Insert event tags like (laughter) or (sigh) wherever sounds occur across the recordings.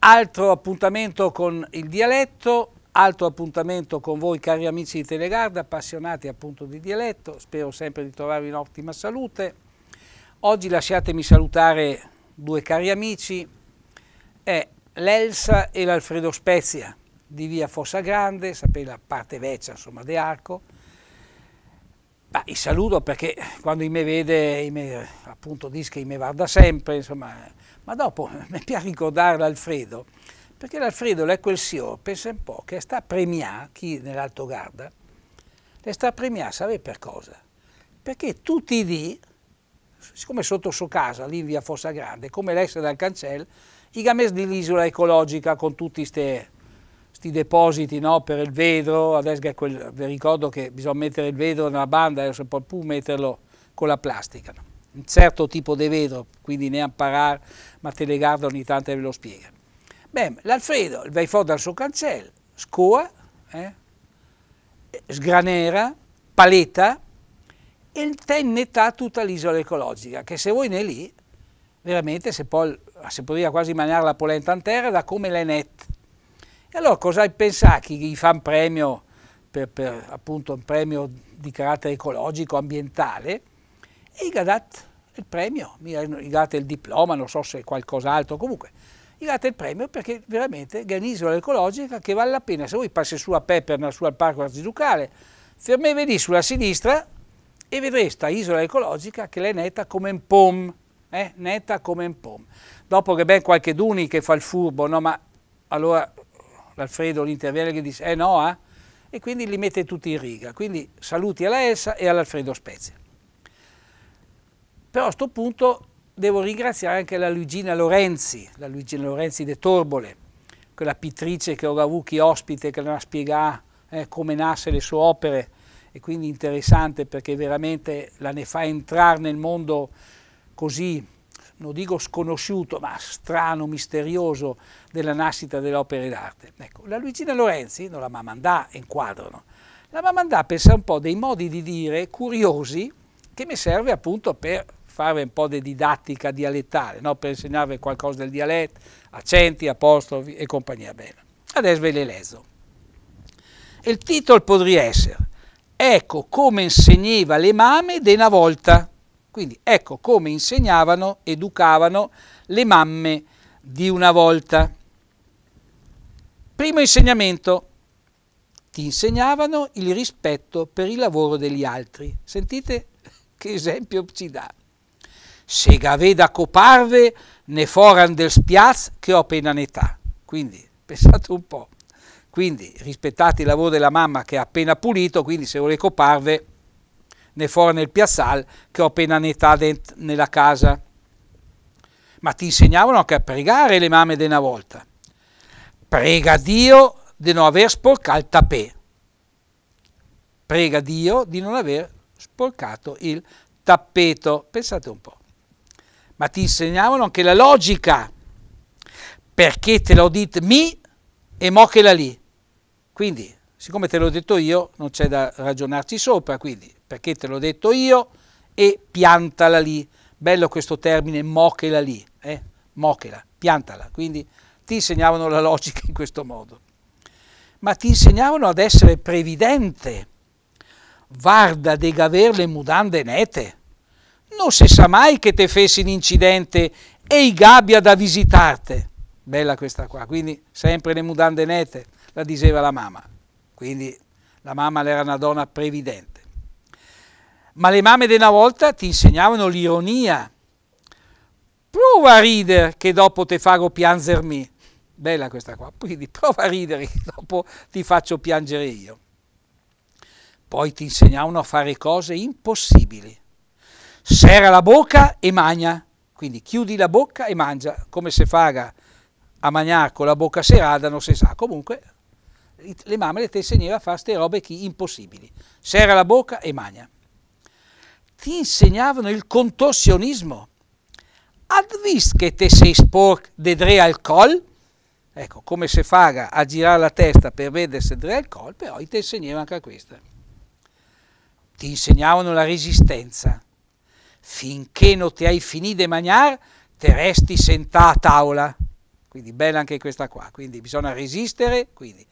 Altro appuntamento con il dialetto, altro appuntamento con voi cari amici di Telegarda, appassionati appunto di dialetto, spero sempre di trovarvi in ottima salute. Oggi lasciatemi salutare due cari amici, è l'Elsa e l'Alfredo Spezia di via Fossa Grande, sapete la parte vecchia insomma di Arco. Ma i saluto perché quando mi vede, me, appunto dice che mi guarda sempre, insomma, ma dopo (laughs) mi piace ricordare l'Alfredo, perché l'Alfredo è quel signor, pensa un po', che sta a premiare, chi nell'Alto Garda, le sta a premiare, sapete per cosa? Perché tutti i dì, siccome sotto sua casa, lì in via Fossa Grande, come l'esce dal cancello, i games dell'isola ecologica con tutti questi depositi no, per il vetro, adesso quel, vi ricordo che bisogna mettere il vetro nella banda, non può più metterlo con la plastica. No? un certo tipo di vetro, quindi ne imparare, ma Telegarda ogni tanto ve lo spiega. Beh, l'Alfredo vai fuori dal suo cancello, scoa, eh, sgranera, paletta e tennetà tutta l'isola ecologica, che se voi ne lì, veramente se poi si poteva quasi mangiare la polenta in terra da come l'è net. E allora cosa hai pensato? Chi gli fa un premio, per, per appunto un premio di carattere ecologico, ambientale, e gli ha dato il premio, gli ha dato il diploma, non so se qualcos'altro, comunque gli ha il premio perché veramente è un'isola ecologica che vale la pena, se voi passi su a Pepperna, su al parco arziducale, fermetevi sulla sinistra e vedrete questa isola ecologica che è netta come un pom, eh? netta come un pom. Dopo che ben qualche Duni che fa il furbo, no ma allora l'Alfredo l'interviene che dice eh no, eh? e quindi li mette tutti in riga. Quindi saluti alla Elsa e all'Alfredo Spezia. Però a questo punto devo ringraziare anche la Luigina Lorenzi, la Luigina Lorenzi de Torbole, quella pittrice che ho avuto ospite, che ha spiegato eh, come nasce le sue opere e quindi interessante perché veramente la ne fa entrare nel mondo così, non dico sconosciuto, ma strano, misterioso della nascita delle opere d'arte. Ecco, la Luigina Lorenzi, non la mamandà in quadro, no? la mamandà pensa un po' dei modi di dire curiosi che mi serve appunto per fare un po' di didattica dialettale, no? per insegnarvi qualcosa del dialetto, accenti, apostrofi e compagnia bella. Adesso ve le leggo. Il titolo potrebbe essere Ecco come insegnava le mamme di una volta. Quindi ecco come insegnavano, educavano le mamme di una volta. Primo insegnamento. Ti insegnavano il rispetto per il lavoro degli altri. Sentite che esempio ci dà se gaveda coparve ne foran del spiaz che ho appena età. Quindi pensate un po'. Quindi rispettate il lavoro della mamma che ha appena pulito, quindi se vuole coparve ne foran nel piazzale che ho appena età nella casa. Ma ti insegnavano anche a pregare le mamme di una volta. Prega Dio di non aver sporcato il tapè. Prega Dio di non aver sporcato il tappeto. Pensate un po' ma ti insegnavano anche la logica, perché te l'ho detto mi e mo che la lì. Quindi, siccome te l'ho detto io, non c'è da ragionarci sopra, quindi perché te l'ho detto io e piantala lì. Bello questo termine mochela lì, eh? mochela, piantala. Quindi ti insegnavano la logica in questo modo. Ma ti insegnavano ad essere previdente. Guarda de gaver le mudande nete non si sa mai che te fessi un incidente e i gabbia da visitarte. Bella questa qua, quindi sempre le mudande nette, la diceva la mamma. Quindi la mamma era una donna previdente. Ma le mamme di una volta ti insegnavano l'ironia. Prova a ridere che dopo te fago piangermi. Bella questa qua, quindi prova a ridere che dopo ti faccio piangere io. Poi ti insegnavano a fare cose impossibili serra la bocca e magna, quindi chiudi la bocca e mangia, come se faga a mangiare con la bocca serrata non si sa, comunque le mamme le ti insegnavano a fare queste robe qui impossibili, serra la bocca e magna. Ti insegnavano il contorsionismo, ad vist che te sei sporco de dre al col, ecco, come se faga a girare la testa per vedere se dre al col, però ti insegnavano anche questa. Ti insegnavano la resistenza, finché non ti hai finito di mangiare, te resti sentata a tavola. quindi bella anche questa qua, quindi bisogna resistere, quindi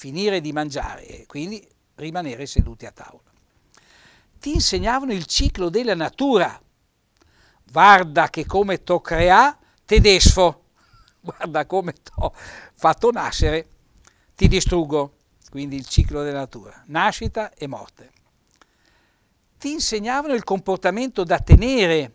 finire di mangiare e quindi rimanere seduti a tavola. Ti insegnavano il ciclo della natura, guarda che come t'ho crea tedesco, (laughs) guarda come t'ho fatto nascere, ti distruggo, quindi il ciclo della natura, nascita e morte. Ti insegnavano il comportamento da tenere,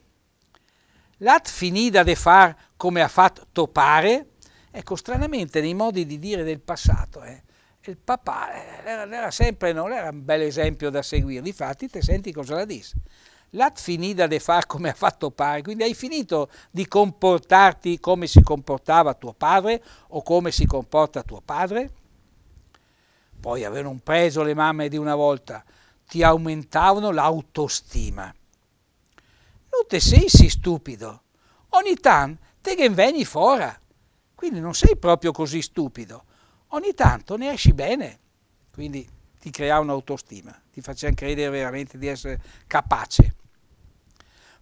l'at finida de far come ha fatto topare, ecco stranamente nei modi di dire del passato, eh, il papà era, sempre, non era un bel esempio da seguire, difatti te senti cosa la disse. L'at finita de far come ha fatto pare, quindi hai finito di comportarti come si comportava tuo padre o come si comporta tuo padre? Poi avevano preso le mamme di una volta, ti aumentavano l'autostima. Non te sei sì stupido, ogni tanto te che veni fuori, quindi non sei proprio così stupido ogni tanto ne esci bene, quindi ti crea un'autostima, ti facciamo credere veramente di essere capace.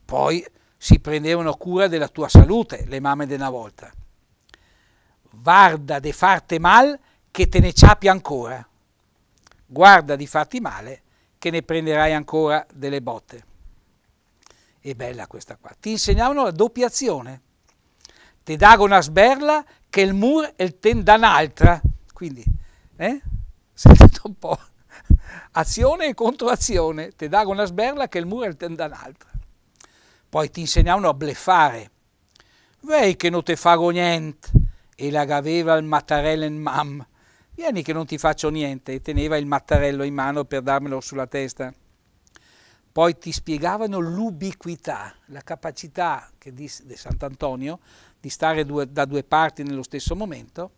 Poi si prendevano cura della tua salute, le mamme di una volta. Guarda di farti mal che te ne ciapi ancora. Guarda di farti male che ne prenderai ancora delle botte. È bella questa qua. Ti insegnavano la doppia azione. Ti dago una sberla che il mur e il ten da un'altra. Quindi, eh? Sentite un po'. Azione e controazione. Ti dago una sberla che il muro è il tenda un'altra. Poi ti insegnavano a bleffare. Vei che non ti fago niente. E la aveva il mattarello in mam. Vieni che non ti faccio niente. E teneva il mattarello in mano per darmelo sulla testa. Poi ti spiegavano l'ubiquità, la capacità che di, di Sant'Antonio di stare due, da due parti nello stesso momento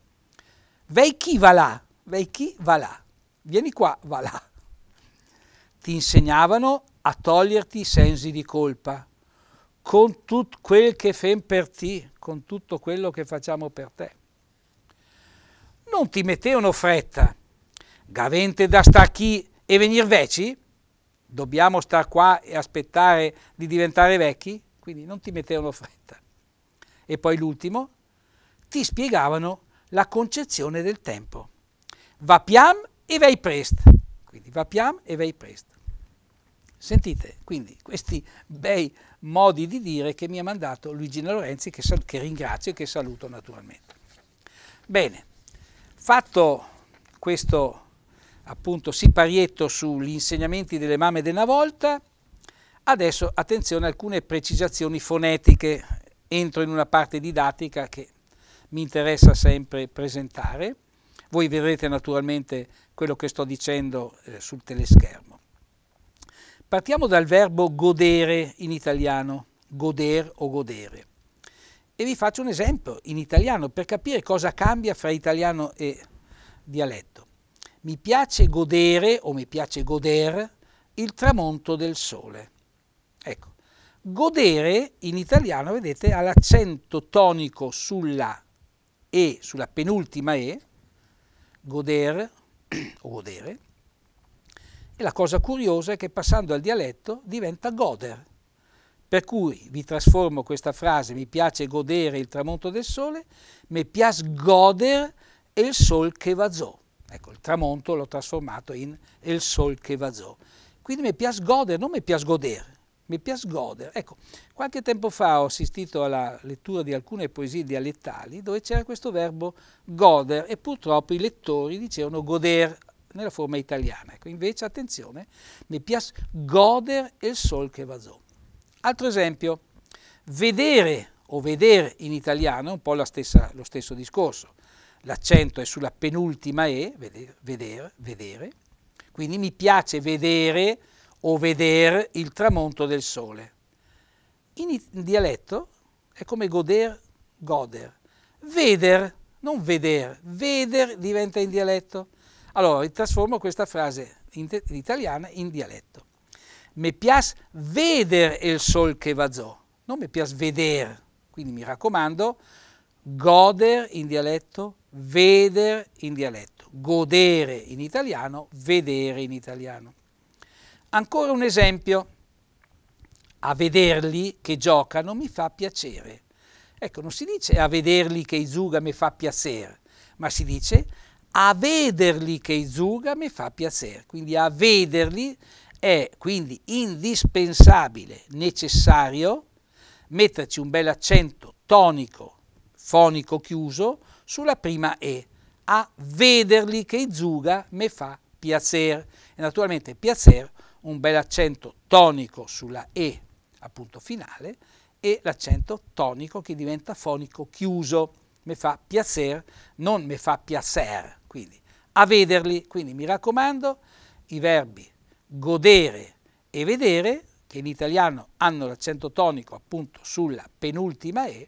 Vei chi va là, vei chi va là, vieni qua, va là. Ti insegnavano a toglierti i sensi di colpa con tutto quel che fem per te, con tutto quello che facciamo per te. Non ti mettevano fretta, gavente da star qui e venir vecchi? Dobbiamo star qua e aspettare di diventare vecchi? Quindi non ti mettevano fretta. E poi l'ultimo, ti spiegavano la concezione del tempo. Va piam e vai prest. Quindi va piam e vai prest. Sentite, quindi questi bei modi di dire che mi ha mandato Luigina Lorenzi, che, che ringrazio e che saluto naturalmente. Bene, fatto questo appunto siparietto sugli insegnamenti delle mamme della volta, adesso attenzione a alcune precisazioni fonetiche. Entro in una parte didattica che mi interessa sempre presentare. Voi vedrete naturalmente quello che sto dicendo eh, sul teleschermo. Partiamo dal verbo godere in italiano, goder o godere. E vi faccio un esempio in italiano per capire cosa cambia fra italiano e dialetto. Mi piace godere o mi piace goder il tramonto del sole. Ecco, godere in italiano, vedete, ha l'accento tonico sulla e sulla penultima E, goder (clears throat) o godere, e la cosa curiosa è che passando al dialetto diventa goder, per cui vi trasformo questa frase, mi piace godere il tramonto del sole, mi piace goder il sol che vazò. Ecco, il tramonto l'ho trasformato in il sol che vazò. Quindi mi piace godere, non mi piace godere mi piace godere. Ecco, qualche tempo fa ho assistito alla lettura di alcune poesie dialettali dove c'era questo verbo goder e purtroppo i lettori dicevano goder nella forma italiana. Ecco, invece, attenzione, mi piace goder il sol che vazò. Altro esempio, vedere o vedere in italiano è un po' stessa, lo stesso discorso. L'accento è sulla penultima E, vedere, vedere, vedere. Quindi mi piace vedere o vedere il tramonto del sole. In, dialetto è come goder, goder. Veder, non veder, veder diventa in dialetto. Allora trasformo questa frase in, in italiana in dialetto. Mi piace veder il sol che vazò, non mi piace vedere. Quindi mi raccomando, goder in dialetto, veder in dialetto, godere in italiano, vedere in italiano. Ancora un esempio, a vederli che giocano mi fa piacere. Ecco, non si dice a vederli che i zuga mi fa piacere, ma si dice a vederli che i zuga mi fa piacere. Quindi a vederli è quindi indispensabile, necessario, metterci un bel accento tonico, fonico chiuso sulla prima E, a vederli che i zuga mi fa piacere. E naturalmente piacere, un bel accento tonico sulla E, appunto finale, e l'accento tonico che diventa fonico chiuso, mi fa piacere, non mi fa piacere, quindi a vederli, quindi mi raccomando, i verbi godere e vedere, che in italiano hanno l'accento tonico appunto sulla penultima E,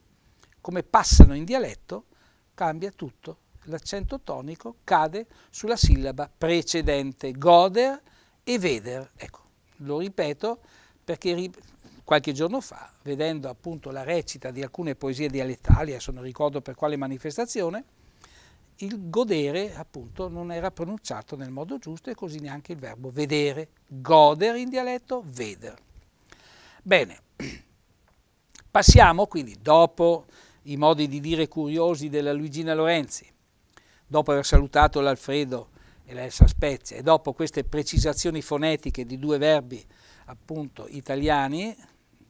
come passano in dialetto, cambia tutto. L'accento tonico cade sulla sillaba precedente, goder e veder. Ecco, lo ripeto perché qualche giorno fa, vedendo appunto la recita di alcune poesie dialettali, adesso non ricordo per quale manifestazione, il godere appunto non era pronunciato nel modo giusto e così neanche il verbo vedere, goder in dialetto, veder. Bene, (clears throat) passiamo quindi dopo i modi di dire curiosi della Luigina Lorenzi, dopo aver salutato l'Alfredo e l'Elsa Spezia e dopo queste precisazioni fonetiche di due verbi appunto italiani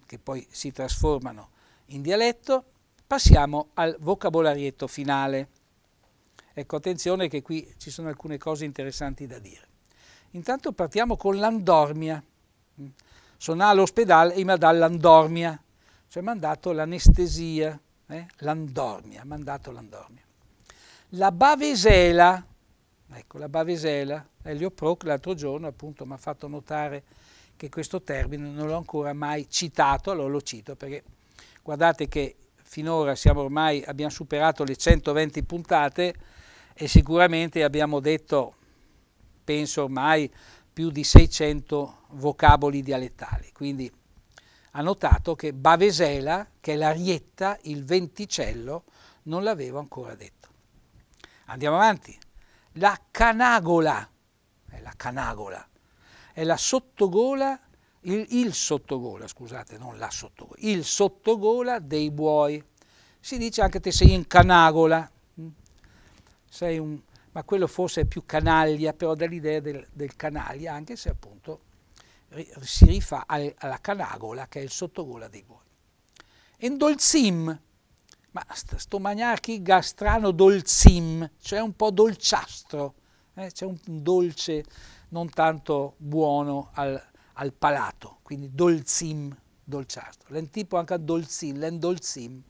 che poi si trasformano in dialetto, passiamo al vocabolarietto finale. Ecco, attenzione che qui ci sono alcune cose interessanti da dire. Intanto partiamo con l'andormia. Sono all'ospedale e mi ha dato l'andormia, cioè mi ha dato l'anestesia, eh? l'andormia, mi ha dato l'andormia. La bavesela, ecco la bavesela, Elio Proc l'altro giorno appunto mi ha fatto notare che questo termine non l'ho ancora mai citato, allora lo cito perché guardate che finora siamo ormai, abbiamo superato le 120 puntate e sicuramente abbiamo detto, penso ormai, più di 600 vocaboli dialettali. Quindi ha notato che Bavesela, che è l'arietta, il venticello, non l'avevo ancora detto. Andiamo avanti. La canagola, è la canagola, è la sottogola, il, il sottogola, scusate, non la sottogola, il sottogola dei buoi. Si dice anche che sei in canagola, mm? sei un, ma quello forse è più canaglia, però dall'idea del, del canaglia, anche se appunto si rifà al, alla canagola che è il sottogola dei buoi. Endolzim, ma sto magnarchi gastrano dolzim, cioè un po' dolciastro, eh? c'è un dolce non tanto buono al, al palato, quindi dolzim, dolciastro. L'antipo anche dolzim, l'endolzim.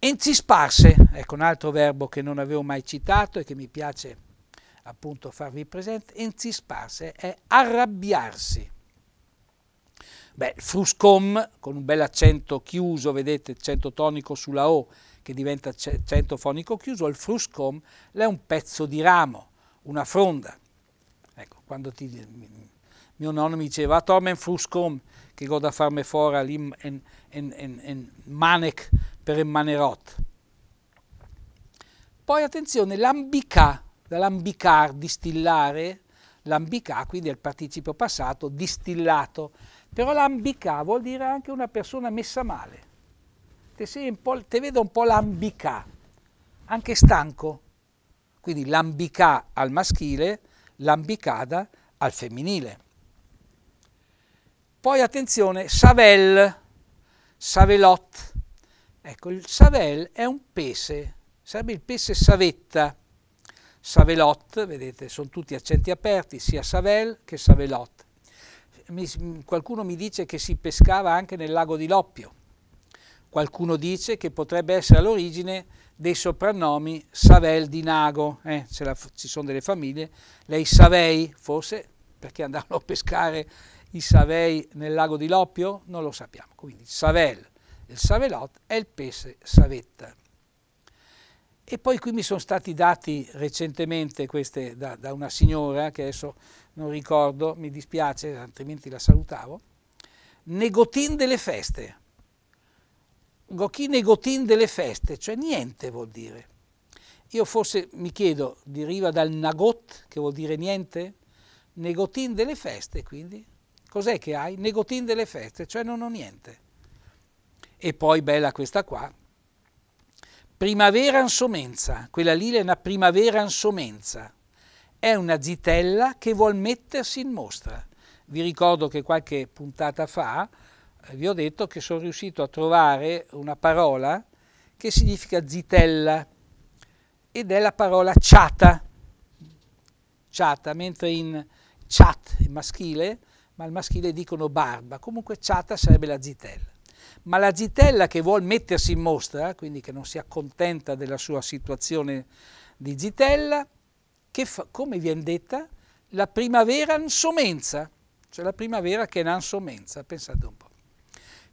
Enzisparse, ecco un altro verbo che non avevo mai citato e che mi piace appunto farvi presente, enzisparse è arrabbiarsi. Beh, fruscom, con un bel accento chiuso, vedete, accento tonico sulla O, che diventa accento fonico chiuso, il fruscom è un pezzo di ramo, una fronda. Ecco, quando ti, mio nonno mi diceva, tormen fruscom, che go da farmi fuori in, in, in, in manec per il manerot. Poi attenzione, l'ambicà, dall'ambicar, distillare, l'ambicà, quindi è il participio passato, distillato. Però l'ambicà vuol dire anche una persona messa male. Te, te vedo un po' l'ambicà, anche stanco. Quindi l'ambicà al maschile, l'ambicada al femminile. Poi attenzione, Savel, Savelot. Ecco, il Savel è un pese, sarebbe il pese savetta. Savelot, vedete, sono tutti accenti aperti, sia Savel che Savelot. Mi, qualcuno mi dice che si pescava anche nel lago di Loppio. Qualcuno dice che potrebbe essere all'origine dei soprannomi Savel di Nago, eh, la, ci sono delle famiglie, lei Savei, forse perché andavano a pescare i Savei nel lago di Loppio? Non lo sappiamo, quindi Savel, il Savelot è il pesce savetta. E poi qui mi sono stati dati recentemente queste da, da una signora, che adesso non ricordo, mi dispiace, altrimenti la salutavo, negotin delle feste. Gochi negotin delle feste, cioè niente vuol dire. Io forse mi chiedo, deriva dal nagot, che vuol dire niente? Negotin delle feste, quindi. Cos'è che hai? Negotin delle feste, cioè non ho niente. E poi bella questa qua. Primavera ansomenza, quella lì è una primavera ansomenza. È una zitella che vuol mettersi in mostra. Vi ricordo che qualche puntata fa eh, vi ho detto che sono riuscito a trovare una parola che significa zitella ed è la parola ciata. Ciata, mentre in chat è maschile, ma al maschile dicono barba, comunque ciata sarebbe la zitella. Ma la zitella che vuol mettersi in mostra, quindi che non si accontenta della sua situazione di zitella, che fa, come viene detta? La primavera ansomenza, cioè la primavera che è in ansomenza, pensate un po'.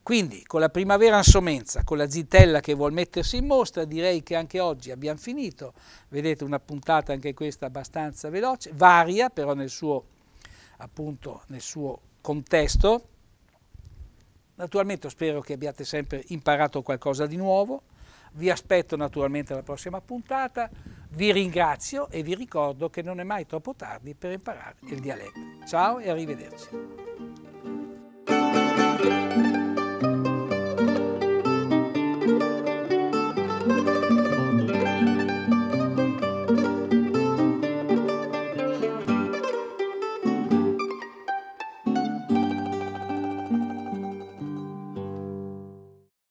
Quindi con la primavera ansomenza, con la zitella che vuol mettersi in mostra, direi che anche oggi abbiamo finito. Vedete una puntata anche questa abbastanza veloce, varia però nel suo, appunto, nel suo contesto. Naturalmente spero che abbiate sempre imparato qualcosa di nuovo. Vi aspetto naturalmente alla prossima puntata, vi ringrazio e vi ricordo che non è mai troppo tardi per imparare il dialetto. Ciao e arrivederci.